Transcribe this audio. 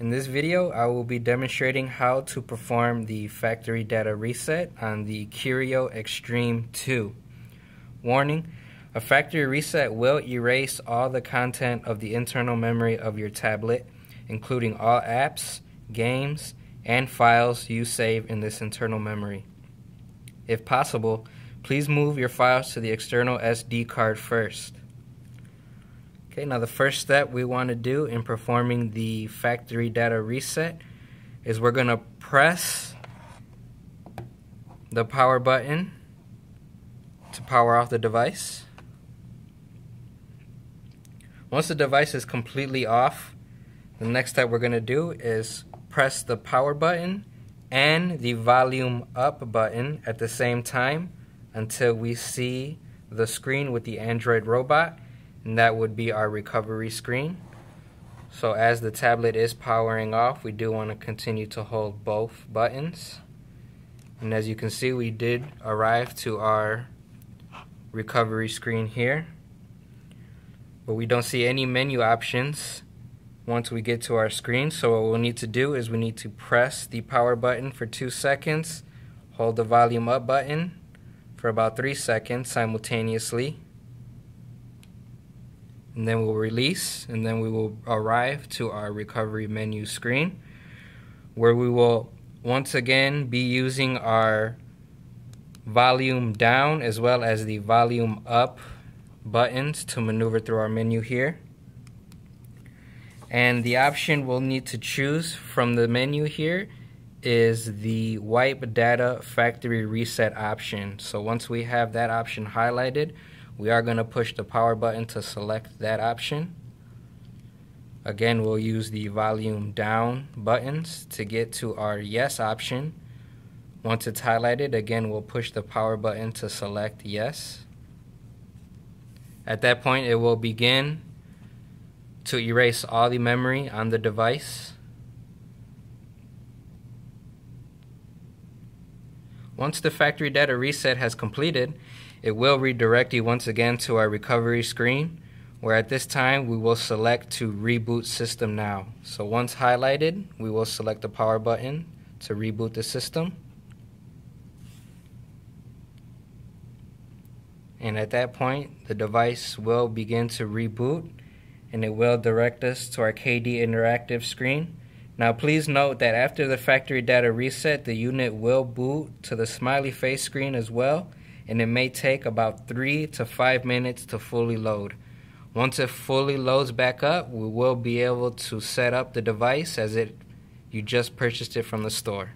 In this video, I will be demonstrating how to perform the factory data reset on the Kurio Extreme 2. Warning, a factory reset will erase all the content of the internal memory of your tablet, including all apps, games, and files you save in this internal memory. If possible, please move your files to the external SD card first. Okay, now the first step we want to do in performing the factory data reset is we're going to press the power button to power off the device. Once the device is completely off, the next step we're going to do is press the power button and the volume up button at the same time until we see the screen with the Android robot and that would be our recovery screen. So as the tablet is powering off, we do want to continue to hold both buttons. And as you can see, we did arrive to our recovery screen here. But we don't see any menu options once we get to our screen. So what we'll need to do is we need to press the power button for two seconds, hold the volume up button for about three seconds simultaneously, and then we'll release and then we will arrive to our recovery menu screen where we will once again be using our volume down as well as the volume up buttons to maneuver through our menu here. And the option we'll need to choose from the menu here is the wipe data factory reset option. So once we have that option highlighted we are going to push the power button to select that option. Again, we'll use the volume down buttons to get to our yes option. Once it's highlighted, again, we'll push the power button to select yes. At that point, it will begin to erase all the memory on the device. Once the factory data reset has completed, it will redirect you once again to our recovery screen, where at this time we will select to reboot system now. So once highlighted, we will select the power button to reboot the system. And at that point, the device will begin to reboot and it will direct us to our KD Interactive screen. Now please note that after the factory data reset, the unit will boot to the smiley face screen as well and it may take about three to five minutes to fully load. Once it fully loads back up, we will be able to set up the device as it you just purchased it from the store.